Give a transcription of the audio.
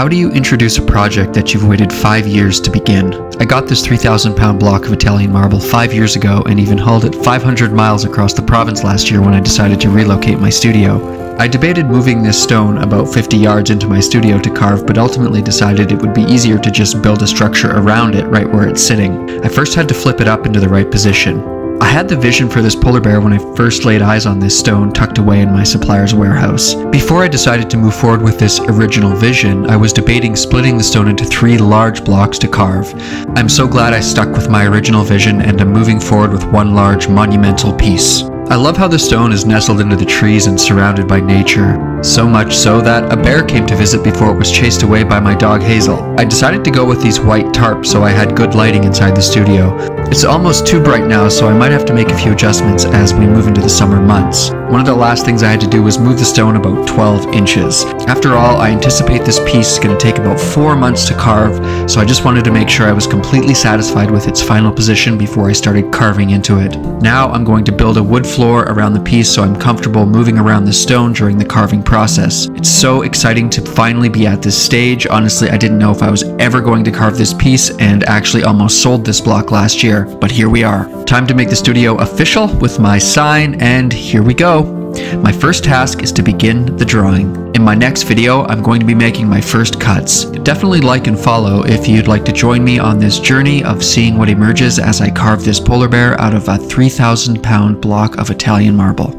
How do you introduce a project that you've waited five years to begin? I got this 3,000 pound block of Italian marble five years ago and even hauled it 500 miles across the province last year when I decided to relocate my studio. I debated moving this stone about 50 yards into my studio to carve, but ultimately decided it would be easier to just build a structure around it right where it's sitting. I first had to flip it up into the right position. I had the vision for this polar bear when I first laid eyes on this stone tucked away in my supplier's warehouse. Before I decided to move forward with this original vision, I was debating splitting the stone into three large blocks to carve. I'm so glad I stuck with my original vision and am moving forward with one large monumental piece. I love how the stone is nestled into the trees and surrounded by nature, so much so that a bear came to visit before it was chased away by my dog Hazel. I decided to go with these white tarps so I had good lighting inside the studio. It's almost too bright now so I might have to make a few adjustments as we move into the summer months. One of the last things I had to do was move the stone about 12 inches. After all, I anticipate this piece is going to take about 4 months to carve, so I just wanted to make sure I was completely satisfied with its final position before I started carving into it. Now I'm going to build a wood floor around the piece so I'm comfortable moving around the stone during the carving process. It's so exciting to finally be at this stage. Honestly, I didn't know if I was ever going to carve this piece and actually almost sold this block last year, but here we are. Time to make the studio official with my sign, and here we go. My first task is to begin the drawing. In my next video, I'm going to be making my first cuts. Definitely like and follow if you'd like to join me on this journey of seeing what emerges as I carve this polar bear out of a 3,000 pound block of Italian marble.